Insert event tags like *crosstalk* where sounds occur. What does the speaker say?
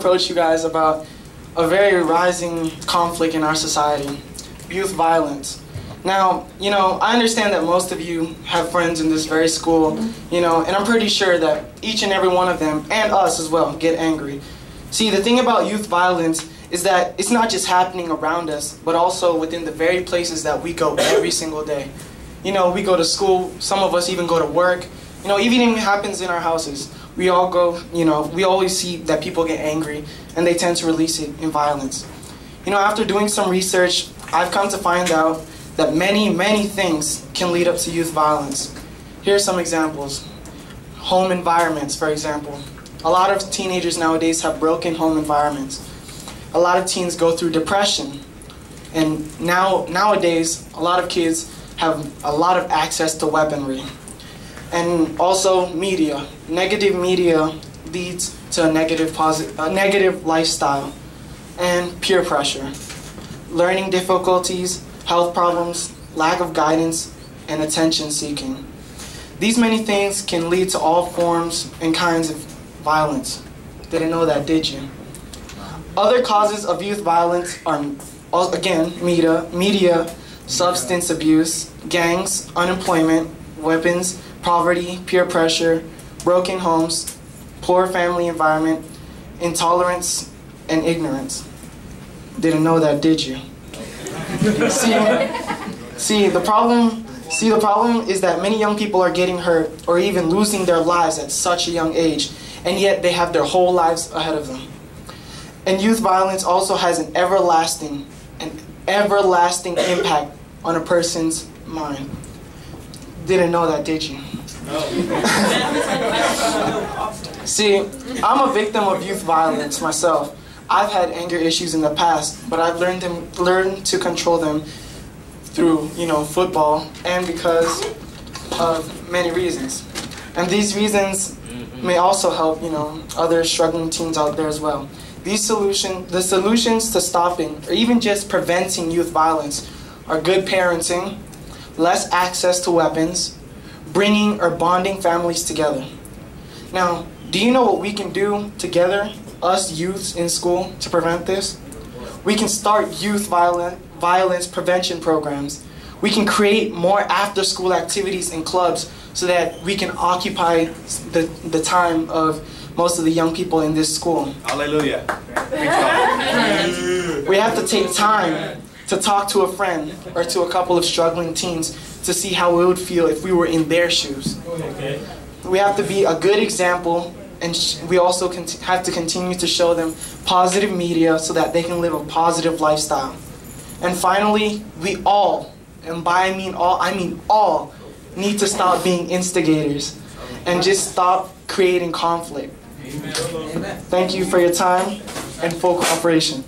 approach you guys about a very rising conflict in our society youth violence. Now, you know, I understand that most of you have friends in this very school, you know, and I'm pretty sure that each and every one of them, and us as well, get angry. See, the thing about youth violence is that it's not just happening around us, but also within the very places that we go every single day. You know, we go to school, some of us even go to work. You know, even if it happens in our houses, we all go, you know, we always see that people get angry and they tend to release it in violence. You know, after doing some research, I've come to find out that many, many things can lead up to youth violence. Here are some examples. Home environments, for example. A lot of teenagers nowadays have broken home environments. A lot of teens go through depression. And now, nowadays, a lot of kids have a lot of access to weaponry. And also media. Negative media leads to a negative, posi- a negative lifestyle and peer pressure learning difficulties, health problems, lack of guidance, and attention seeking. These many things can lead to all forms and kinds of violence. Didn't know that, did you? Other causes of youth violence are, again, media, media, substance abuse, gangs, unemployment, weapons, poverty, peer pressure, broken homes, poor family environment, intolerance, and ignorance. Didn't know that, did you? *laughs* see, see, the problem, see, the problem is that many young people are getting hurt or even losing their lives at such a young age, and yet they have their whole lives ahead of them. And youth violence also has an everlasting, an everlasting impact on a person's mind. Didn't know that, did you? No. *laughs* See, I'm a victim of youth violence myself. I've had anger issues in the past, but I've learned them learned to control them through, you know, football and because of many reasons. And these reasons may also help, you know, other struggling teens out there as well. These solution the solutions to stopping or even just preventing youth violence are good parenting, less access to weapons, bringing or bonding families together. Now, do you know what we can do together us youths in school to prevent this? We can start youth violent, violence prevention programs. We can create more after school activities and clubs so that we can occupy the, the time of most of the young people in this school. Hallelujah. we have to take time to talk to a friend or to a couple of struggling teens to see how it would feel if we were in their shoes. Okay. We have to be a good example and we also have to continue to show them positive media so that they can live a positive lifestyle. And finally, we all, and by I mean all, I mean all, need to stop being instigators and just stop creating conflict. Amen. Thank you for your time and full cooperation.